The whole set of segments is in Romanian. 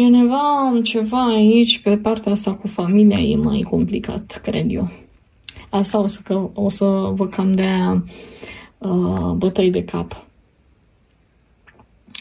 Geneva, ceva aici, pe partea asta cu familia, e mai complicat, cred eu. Asta o să, că, o să vă cam dea uh, bătăi de cap.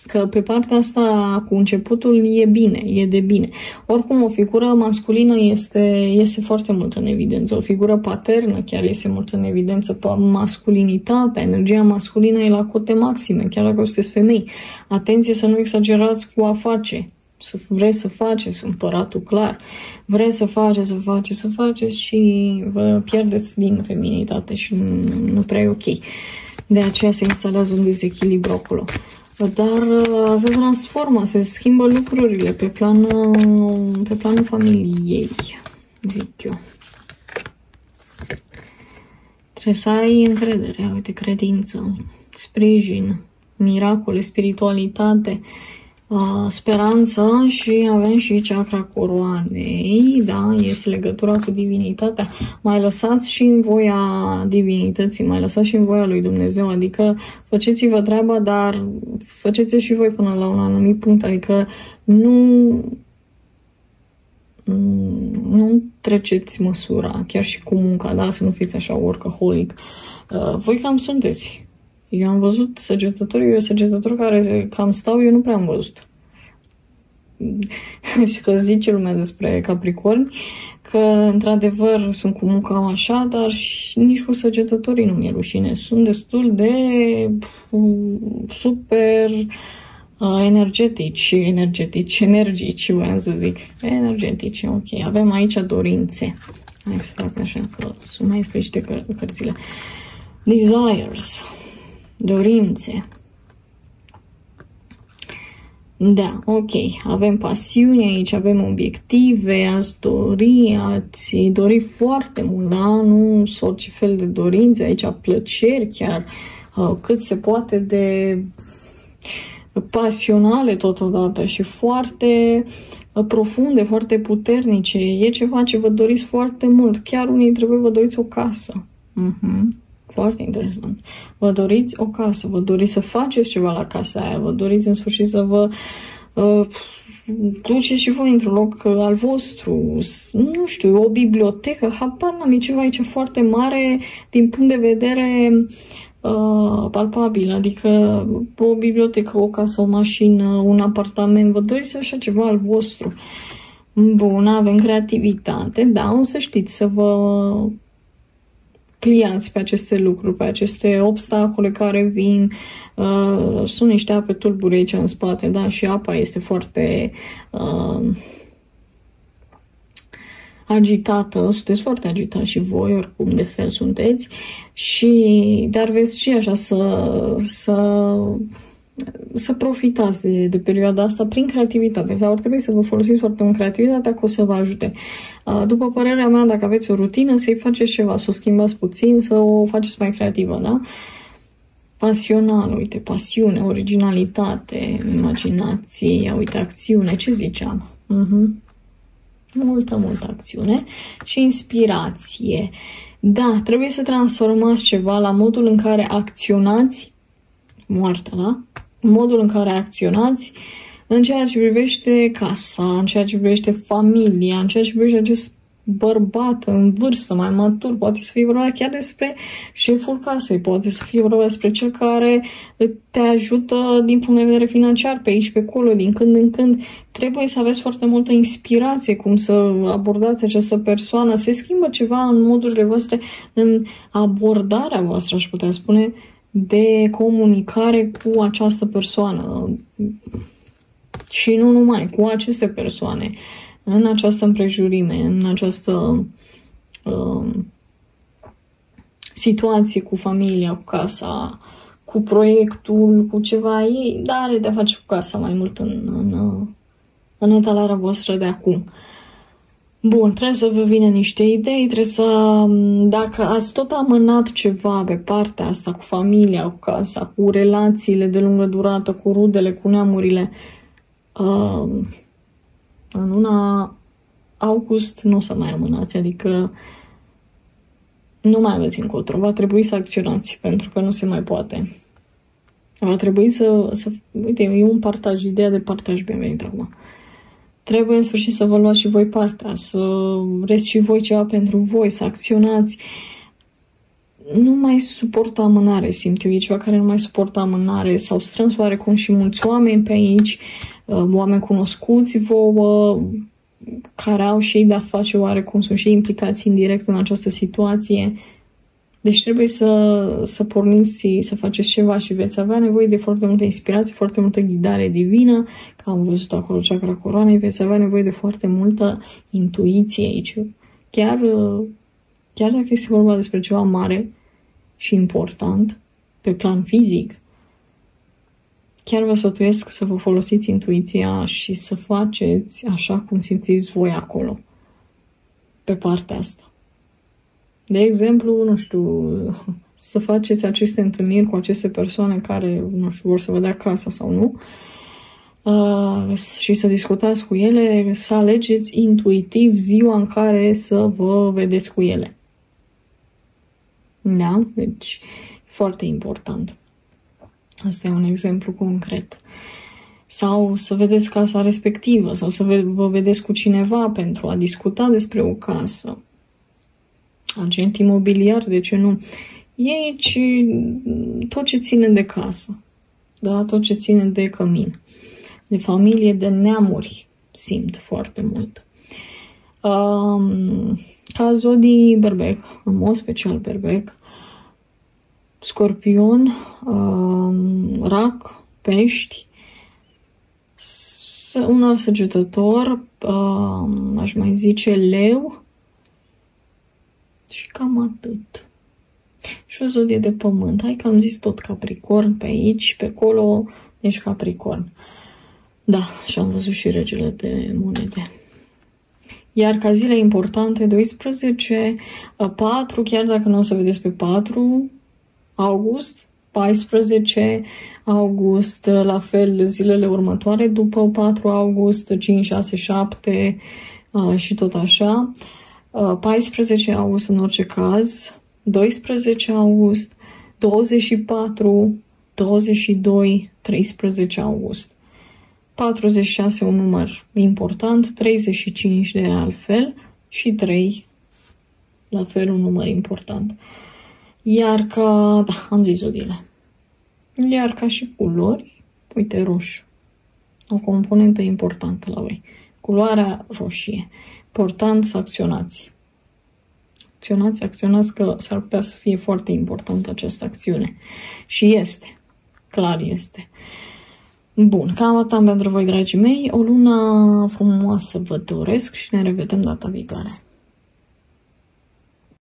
Că pe partea asta cu începutul e bine, e de bine. Oricum, o figură masculină este, este foarte mult în evidență. O figură paternă chiar este mult în evidență. Masculinitatea, energia masculină e la cote maxime, chiar dacă sunteți femei. Atenție să nu exagerați cu a face să vreți să faceți împăratul clar, vreți să faceți, să faceți, să faceți și vă pierdeți din feminitate și nu, nu prea e ok. De aceea se instalează un dezechilibru acolo. Dar uh, se transformă, se schimbă lucrurile pe, plan, pe planul familiei, zic eu. Trebuie să ai încredere, uite, credință, sprijin, miracole, spiritualitate, speranță și avem și chakra coroanei, da, este legătura cu divinitatea. Mai lăsați și în voia divinității, mai lăsați și în voia lui Dumnezeu, adică faceți-vă treaba, dar faceți-o și voi până la un anumit punct, adică nu nu treceți măsura, chiar și cu munca, da, să nu fiți așa workaholic. Voi cam sunteți. Eu am văzut săgetători, eu săgetător care cam stau, eu nu prea am văzut. și că zice lumea despre Capricorni, că într-adevăr sunt cu munca așa, dar și nici cu săgetătorii nu mi-e rușine. Sunt destul de super uh, energetici, energetici, energici, voiam să zic. Energetici, ok. Avem aici dorințe. Hai să fac așa, că sunt mai explicite căr- cărțile. Desires dorințe. Da, ok, avem pasiune aici, avem obiective, ați dori, ați dori foarte mult, da? Nu orice fel de dorințe, aici plăceri chiar, uh, cât se poate de pasionale totodată și foarte uh, profunde, foarte puternice. E ceva ce vă doriți foarte mult. Chiar unii trebuie vă doriți o casă. Uh-huh. Foarte interesant. Vă doriți o casă, vă doriți să faceți ceva la casa aia, vă doriți în sfârșit să vă uh, duceți și voi într-un loc uh, al vostru, nu știu, o bibliotecă, habar n-am, e ceva aici foarte mare din punct de vedere uh, palpabil, adică o bibliotecă, o casă, o mașină, un apartament, vă doriți așa ceva al vostru. Bun, avem creativitate, da, o să știți să vă pliați pe aceste lucruri, pe aceste obstacole care vin. Uh, sunt niște ape tulbure aici în spate, da, și apa este foarte uh, agitată, sunteți foarte agitați și voi, oricum de fel sunteți, și, dar veți și așa să, să să profitați de, de perioada asta prin creativitate sau ar trebui să vă folosiți foarte mult creativitatea că o să vă ajute. După părerea mea, dacă aveți o rutină, să-i faceți ceva, să o schimbați puțin, să o faceți mai creativă, da? Pasional, uite, pasiune, originalitate, imaginație, uite, acțiune, ce ziceam? Uh-huh. Multă, multă acțiune și inspirație. Da, trebuie să transformați ceva la modul în care acționați moartea, da? modul în care acționați în ceea ce privește casa, în ceea ce privește familia, în ceea ce privește acest bărbat în vârstă, mai matur, poate să fie vorba chiar despre șeful casei, poate să fie vorba despre cel care te ajută din punct de vedere financiar pe aici, pe acolo, din când în când. Trebuie să aveți foarte multă inspirație cum să abordați această persoană. Se schimbă ceva în modurile voastre, în abordarea voastră, aș putea spune, de comunicare cu această persoană și nu numai, cu aceste persoane în această împrejurime, în această uh, situație cu familia, cu casa, cu proiectul, cu ceva ei, dar are de-a face cu casa mai mult în, în, în etalarea voastră de acum. Bun, trebuie să vă vină niște idei, trebuie să, dacă ați tot amânat ceva pe partea asta cu familia, cu casa, cu relațiile de lungă durată, cu rudele, cu neamurile, uh, în luna august nu o să mai amânați, adică nu mai aveți încotro, va trebui să acționați, pentru că nu se mai poate. Va trebui să, să uite, e un partaj, ideea de partaj binevenit acum. Trebuie în sfârșit să vă luați și voi partea, să vreți și voi ceva pentru voi, să acționați. Nu mai suportă amânare, simt eu. E ceva care nu mai suportă amânare. S-au strâns oarecum și mulți oameni pe aici, uh, oameni cunoscuți vouă, care au și ei de-a face oarecum, sunt și implicați indirect în această situație. Deci trebuie să, să porniți, să faceți ceva și veți avea nevoie de foarte multă inspirație, foarte multă ghidare divină, că am văzut acolo chakra coroanei, veți avea nevoie de foarte multă intuiție aici. Chiar, chiar dacă este vorba despre ceva mare și important, pe plan fizic, chiar vă sfătuiesc să vă folosiți intuiția și să faceți așa cum simțiți voi acolo, pe partea asta. De exemplu, nu știu, să faceți aceste întâlniri cu aceste persoane care, nu știu, vor să vă dea casa sau nu, uh, și să discutați cu ele, să alegeți intuitiv ziua în care să vă vedeți cu ele. Da? Deci, foarte important. Asta e un exemplu concret. Sau să vedeți casa respectivă, sau să vă vedeți cu cineva pentru a discuta despre o casă agent imobiliar, de ce nu? E aici tot ce ține de casă, da? tot ce ține de cămin, de familie, de neamuri, simt foarte mult. Um, ca zodii berbec, în mod special berbec, scorpion, um, rac, pești, un alt săgetător, um, aș mai zice leu, și cam atât. Și o zodie de pământ. Hai că am zis tot Capricorn pe aici, pe acolo, deci Capricorn. Da, și am văzut și regele de monede. Iar ca zile importante, 12, 4, chiar dacă nu o să vedeți pe 4 august, 14 august, la fel zilele următoare, după 4 august, 5, 6, 7 și tot așa. 14 uh, august în orice caz, 12 august, 24, 22, 13 august. 46 un număr important, 35 de altfel și 3 la fel un număr important. Iar ca, da, am zis zodiile. Iar ca și culori, uite, roșu. O componentă importantă la voi. Culoarea roșie. Important să acționați. Acționați, acționați că s-ar putea să fie foarte importantă această acțiune. Și este. Clar este. Bun, cam atât pentru voi, dragii mei. O lună frumoasă vă doresc și ne revedem data viitoare.